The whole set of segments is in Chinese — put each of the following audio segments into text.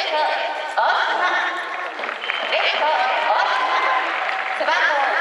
フト大島レフト大島背番号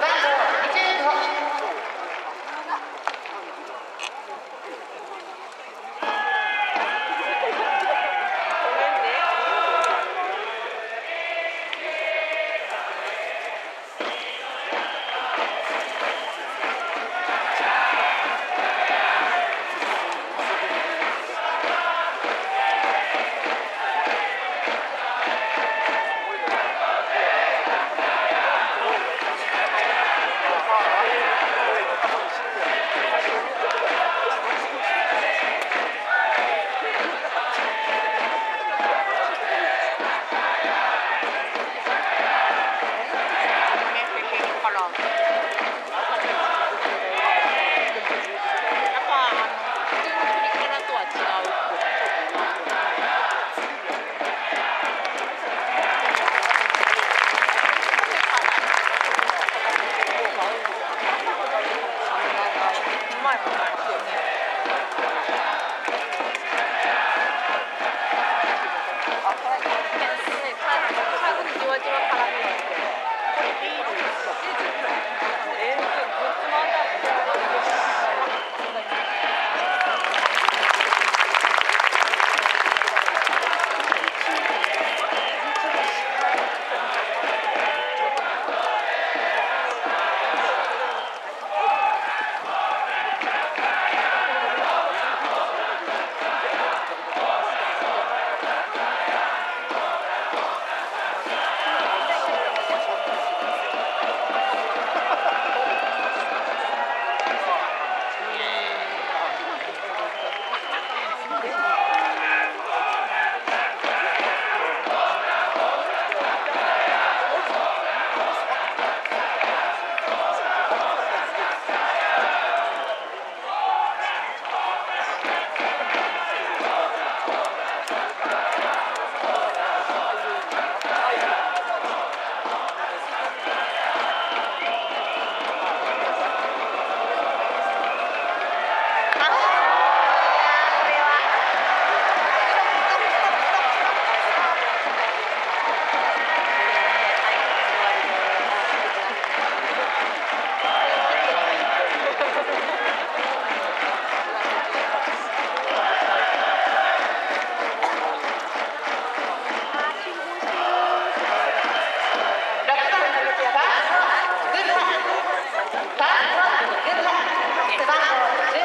Thank you. This